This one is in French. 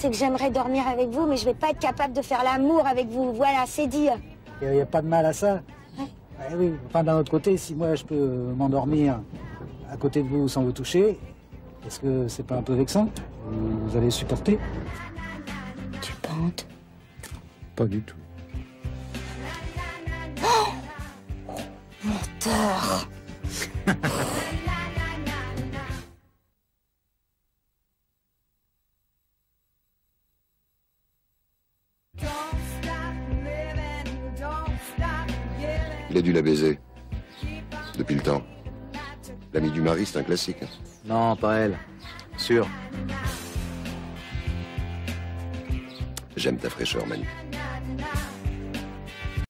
c'est que j'aimerais dormir avec vous, mais je vais pas être capable de faire l'amour avec vous. Voilà, c'est dit. Il n'y a, pas de mal à ça. Ouais. Eh oui, enfin d'un autre côté, si moi je peux m'endormir à côté de vous sans vous toucher, est-ce que c'est pas un peu vexant vous, allez supporter Tu pentes Pas du tout. Menteur. Il a dû la baiser. Depuis le temps. L'ami du mari, c'est un classique. Non, pas elle. Sûr. J'aime ta fraîcheur, Manu.